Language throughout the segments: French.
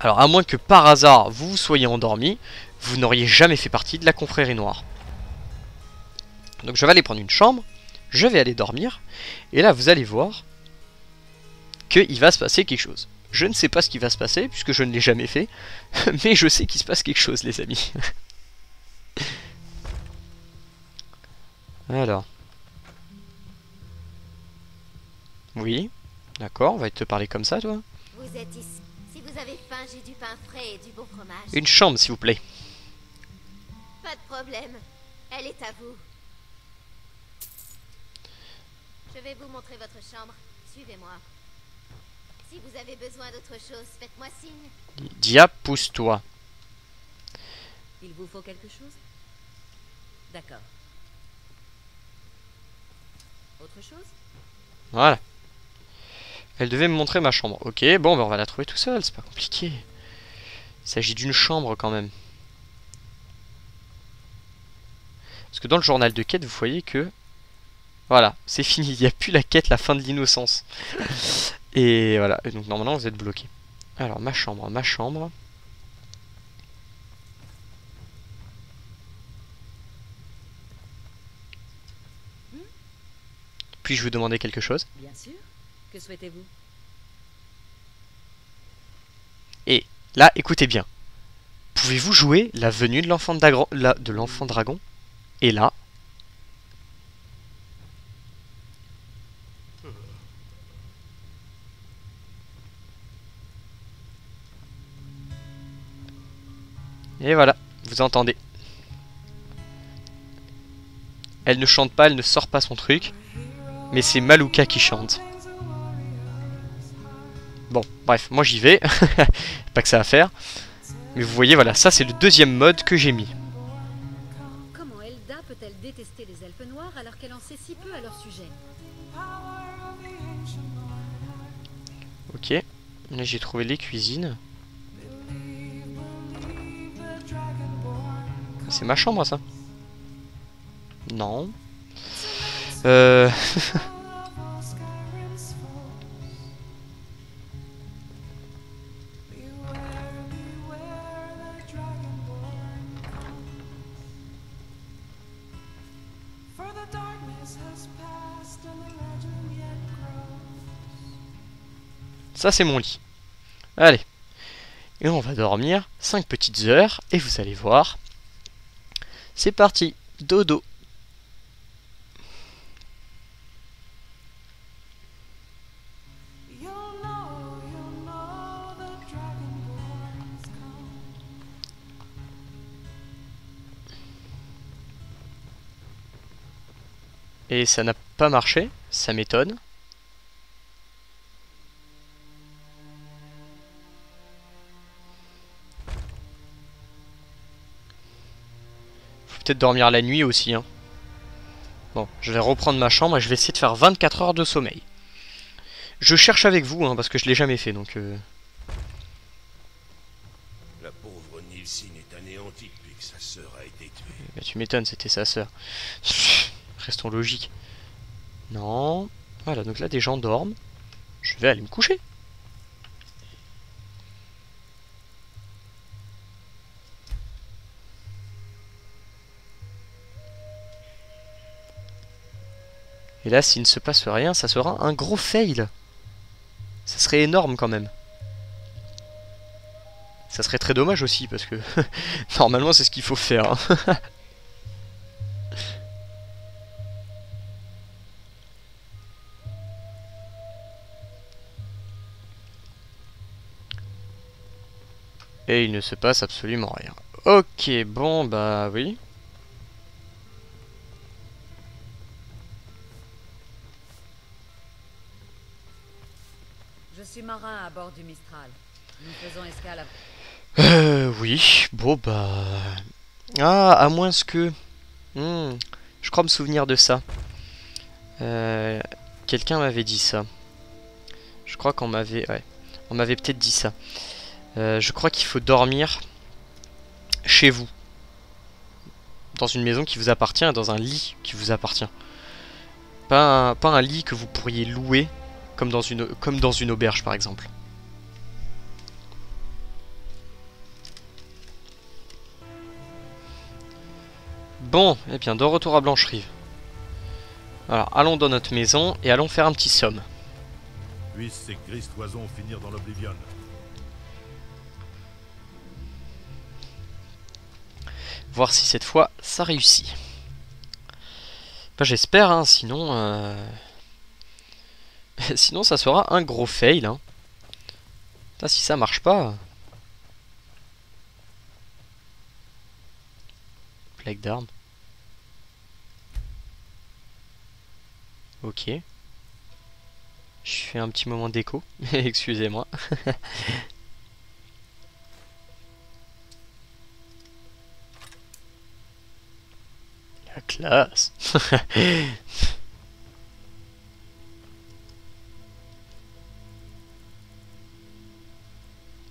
Alors, à moins que par hasard vous soyez endormi, vous n'auriez jamais fait partie de la confrérie noire. Donc je vais aller prendre une chambre, je vais aller dormir, et là vous allez voir qu'il va se passer quelque chose. Je ne sais pas ce qui va se passer, puisque je ne l'ai jamais fait, mais je sais qu'il se passe quelque chose les amis. Alors. Oui, d'accord, on va te parler comme ça toi. Vous avez faim, j'ai du pain frais et du bon fromage. Une chambre s'il vous plaît. Pas de problème. Elle est à vous. Je vais vous montrer votre chambre. Suivez-moi. Si vous avez besoin d'autre chose, faites-moi signe. Dia, pousse-toi. Il vous faut quelque chose? D'accord. Autre chose? Voilà. Elle devait me montrer ma chambre. Ok, bon, ben on va la trouver tout seul, c'est pas compliqué. Il s'agit d'une chambre quand même. Parce que dans le journal de quête, vous voyez que... Voilà, c'est fini, il n'y a plus la quête, la fin de l'innocence. Et voilà, donc normalement vous êtes bloqué. Alors, ma chambre, ma chambre. Puis-je vous demander quelque chose? Bien sûr. Que souhaitez-vous? Et là, écoutez bien. Pouvez-vous jouer la venue de l'enfant dragon? Et là, et voilà, vous entendez. Elle ne chante pas, elle ne sort pas son truc, mais c'est Maluka qui chante. Bon, bref, moi j'y vais. pas que ça à faire. Mais vous voyez, voilà, ça c'est le deuxième mode que j'ai mis. Comment Elda peut-elle détester les elfes noirs alors qu'elle en sait si peu à leur sujet? Ok. Là j'ai trouvé les cuisines. C'est ma chambre ça Non. Euh... Ça c'est mon lit. Allez. Et on va dormir 5 petites heures et vous allez voir. C'est parti. Dodo. Et ça n'a pas marché. Ça m'étonne. Peut-être dormir la nuit aussi. Hein. Bon, je vais reprendre ma chambre et je vais essayer de faire 24 heures de sommeil. Je cherche avec vous, hein, parce que je l'ai jamais fait, donc... euh, La pauvre Nilsine est anéantie depuis que sa sœur a été tuée. bah, tu m'étonnes, c'était sa sœur. Restons logiques. Non. Voilà, donc là, des gens dorment. Je vais aller me coucher. Et là, s'il ne se passe rien, ça sera un gros fail. Ça serait énorme quand même. Ça serait très dommage aussi, parce que normalement c'est ce qu'il faut faire. hein. Et il ne se passe absolument rien. Ok, bon bah oui. Marin à bord du Mistral. Nous faisons escale à... Euh, oui, bon bah... Ah, à moins que... Hmm, je crois me souvenir de ça. Euh, Quelqu'un m'avait dit ça. Je crois qu'on m'avait... On m'avait peut-être dit ça. Euh, je crois qu'il faut dormir chez vous. Dans une maison qui vous appartient, dans un lit qui vous appartient. Pas un lit que vous pourriez louer comme dans une, comme dans une auberge par exemple. Bon, et eh bien de retour à Blancherive. Alors, allons dans notre maison et allons faire un petit somme. Voir si cette fois ça réussit. Bah, j'espère, hein, sinon. Euh, sinon, ça sera un gros fail, hein. Si ça marche pas... Plaque d'armes. Ok. Je fais un petit moment d'écho. Excusez-moi. La classe.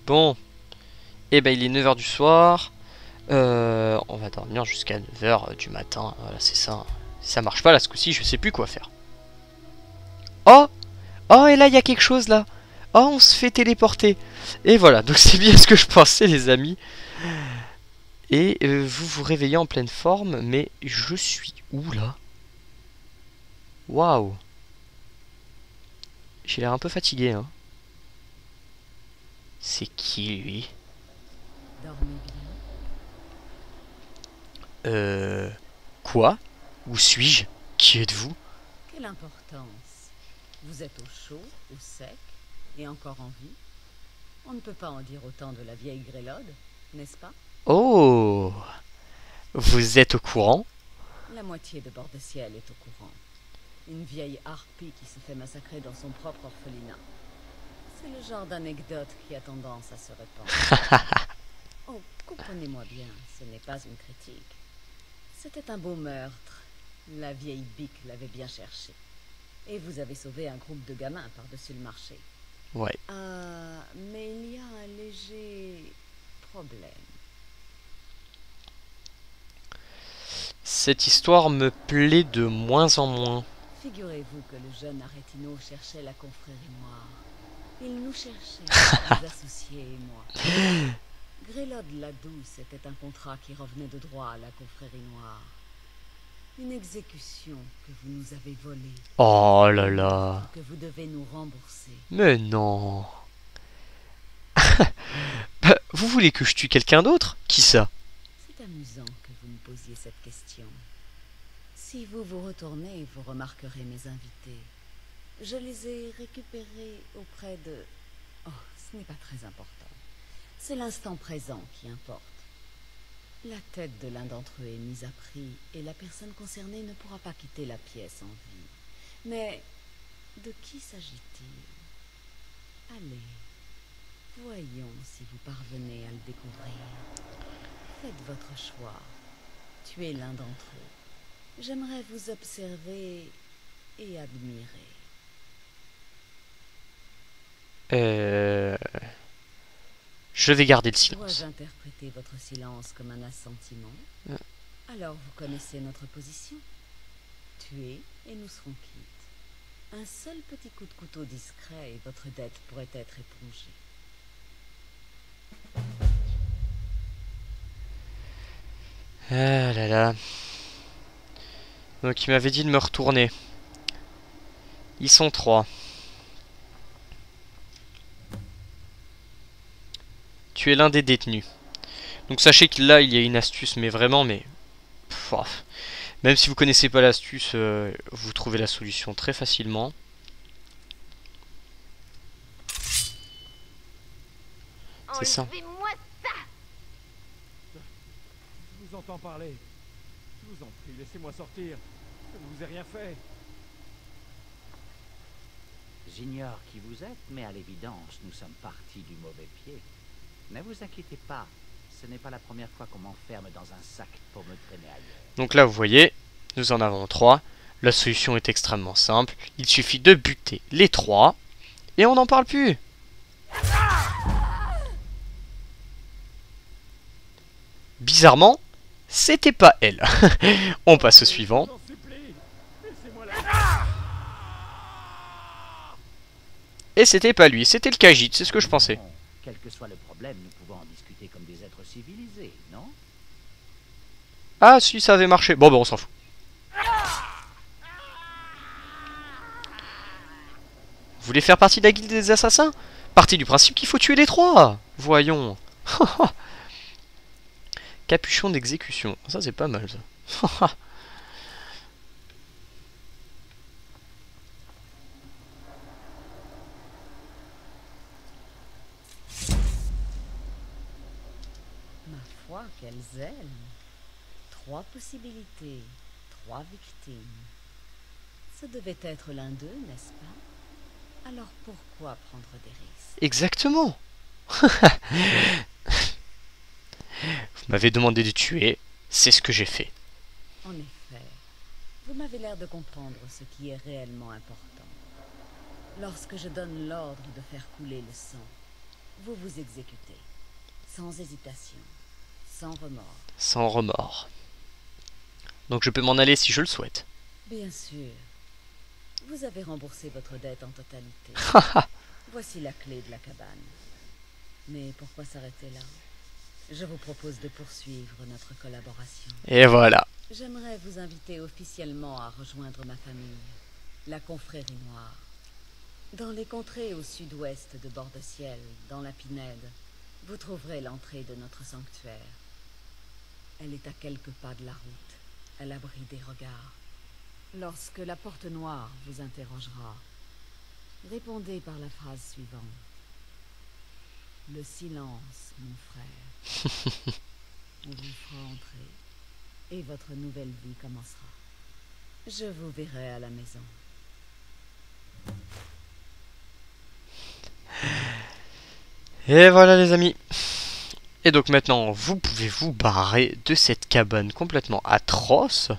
Bon. Eh ben il est 9h du soir. Euh, on va dormir jusqu'à 9h du matin. Voilà, c'est ça. Ça marche pas là ce coup-ci, je sais plus quoi faire. Oh Oh, et là, il y a quelque chose là. Oh, on se fait téléporter. Et voilà, donc c'est bien ce que je pensais, les amis. Et euh, vous vous réveillez en pleine forme, mais je suis où là? Waouh J'ai l'air un peu fatigué, hein. C'est qui lui? Dormez bien. Euh. Quoi? Où suis-je? Qui êtes-vous? Quelle importance Vous êtes au chaud, au sec, et encore en vie On ne peut pas en dire autant de la vieille Grélode, n'est-ce pas? Oh Vous êtes au courant? La moitié de Bord de Ciel est au courant. Une vieille harpie qui se fait massacrer dans son propre orphelinat. C'est le genre d'anecdote qui a tendance à se répandre. oh, comprenez-moi bien, ce n'est pas une critique. C'était un beau meurtre. La vieille Bic l'avait bien cherché. Et vous avez sauvé un groupe de gamins par-dessus le marché. Ouais. Ah, mais il y a un léger problème. Cette histoire me plaît de moins en moins. Figurez-vous que le jeune Aretino cherchait la confrérie noire. Il nous cherchait, les associés et moi. Grélode la douce était un contrat qui revenait de droit à la confrérie noire. Une exécution que vous nous avez volée, Oh là là. que vous devez nous rembourser. Mais non. Bah, vous voulez que je tue quelqu'un d'autre? Qui ça? C'est amusant que vous me posiez cette question. Si vous vous retournez, vous remarquerez mes invités. Je les ai récupérés auprès de... Oh, ce n'est pas très important. C'est l'instant présent qui importe. La tête de l'un d'entre eux est mise à prix et la personne concernée ne pourra pas quitter la pièce en vie. Mais de qui s'agit-il? Allez, voyons si vous parvenez à le découvrir. Faites votre choix. Tuez l'un d'entre eux. J'aimerais vous observer et admirer. Euh... Je vais garder le silence. interpréter votre silence comme un assentiment? Euh. Alors vous connaissez notre position. Tuez et nous serons quittes. Un seul petit coup de couteau discret et votre dette pourrait être épongée. Ah là là. Donc il m'avait dit de me retourner. Ils sont trois. Tu es l'un des détenus. Donc sachez que là il y a une astuce, mais vraiment, mais... Pff. Même si vous connaissez pas l'astuce, euh, vous trouvez la solution très facilement. C'est ça. Enlevez-moi Je vous entends parler. Je vous en prie, laissez-moi sortir. Je ne vous ai rien fait. J'ignore qui vous êtes, mais à l'évidence, nous sommes partis du mauvais pied. Ne vous inquiétez pas, ce n'est pas la première fois qu'on m'enferme dans un sac pour me traîner ailleurs. Donc là, vous voyez, nous en avons trois. La solution est extrêmement simple. Il suffit de buter les trois. Et on n'en parle plus. Bizarrement, c'était pas elle. on passe au suivant. Et c'était pas lui, c'était le Khajiit, c'est ce que je pensais. Quel que soit le problème, nous pouvons en discuter comme des êtres civilisés, non? Ah si, ça avait marché. Bon, bah on s'en fout. Vous voulez faire partie de la guilde des assassins? Partie du principe qu'il faut tuer les trois Voyons. Capuchon d'exécution. Ça, c'est pas mal, ça. Ma foi, quel zèle Trois possibilités, trois victimes. Ce devait être l'un d'eux, n'est-ce pas? Alors pourquoi prendre des risques? Exactement. Vous m'avez demandé de tuer, c'est ce que j'ai fait. En effet, vous m'avez l'air de comprendre ce qui est réellement important. Lorsque je donne l'ordre de faire couler le sang, vous vous exécutez, sans hésitation, sans remords. Sans remords. Donc je peux m'en aller si je le souhaite. Bien sûr. Vous avez remboursé votre dette en totalité. Voici la clé de la cabane. Mais pourquoi s'arrêter là? Je vous propose de poursuivre notre collaboration. Et voilà. J'aimerais vous inviter officiellement à rejoindre ma famille, la Confrérie Noire. Dans les contrées au sud-ouest de Bord-de-Ciel, dans la Pinède, vous trouverez l'entrée de notre sanctuaire. Elle est à quelques pas de la route, à l'abri des regards. Lorsque la porte noire vous interrogera, répondez par la phrase suivante. Le silence, mon frère. On vous fera entrer et votre nouvelle vie commencera. Je vous verrai à la maison. Et voilà les amis. Et donc maintenant, vous pouvez vous barrer de cette cabane complètement atroce.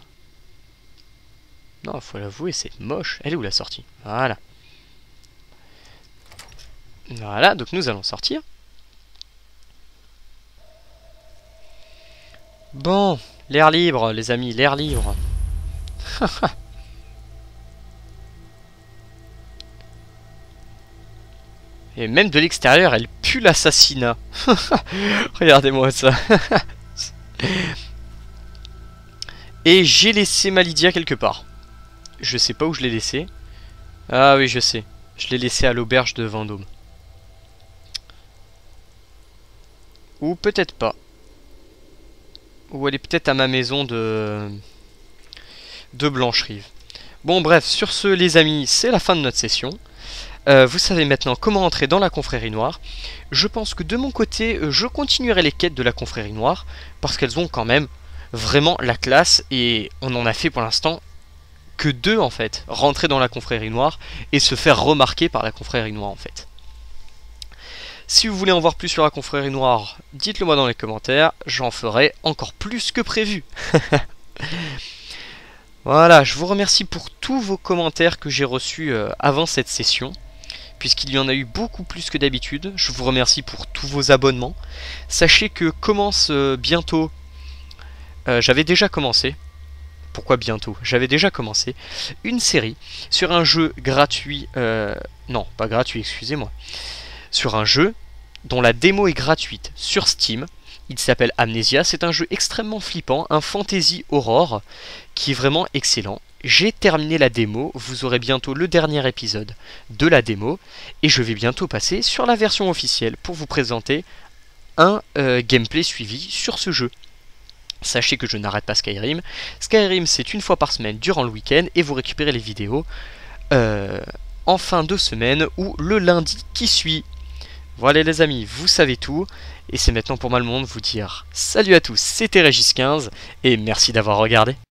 Non, faut l'avouer, c'est moche. Elle est où la sortie? Voilà. Voilà, donc nous allons sortir. Bon, l'air libre, les amis, l'air libre. Et même de l'extérieur, elle pue l'assassinat. Regardez-moi ça. Et j'ai laissé ma Lydia quelque part. Je sais pas où je l'ai laissé. Ah oui, je sais. Je l'ai laissé à l'auberge de Vendôme. Ou peut-être pas. Ou elle est peut-être à ma maison de... de Blancherive. Bon bref, sur ce les amis, c'est la fin de notre session. Euh, vous savez maintenant comment entrer dans la confrérie noire. Je pense que de mon côté, euh, je continuerai les quêtes de la confrérie noire, parce qu'elles ont quand même vraiment la classe, et on en a fait pour l'instant que deux en fait, rentrer dans la confrérie noire et se faire remarquer par la confrérie noire en fait. Si vous voulez en voir plus sur la confrérie noire, dites-le moi dans les commentaires, j'en ferai encore plus que prévu. voilà, je vous remercie pour tous vos commentaires que j'ai reçus euh, avant cette session, puisqu'il y en a eu beaucoup plus que d'habitude. Je vous remercie pour tous vos abonnements. Sachez que commence euh, bientôt, euh, j'avais déjà commencé, pourquoi bientôt? J'avais déjà commencé une série sur un jeu gratuit, euh, non pas gratuit, excusez-moi, sur un jeu dont la démo est gratuite sur Steam. Il s'appelle Amnesia, c'est un jeu extrêmement flippant, un fantasy aurore qui est vraiment excellent. J'ai terminé la démo, vous aurez bientôt le dernier épisode de la démo et je vais bientôt passer sur la version officielle pour vous présenter un euh, gameplay suivi sur ce jeu. Sachez que je n'arrête pas Skyrim. Skyrim, c'est une fois par semaine durant le week-end et vous récupérez les vidéos euh, en fin de semaine ou le lundi qui suit. Voilà les amis, vous savez tout. Et c'est maintenant pour moi le monde vous dire salut à tous, c'était Régis15 et merci d'avoir regardé.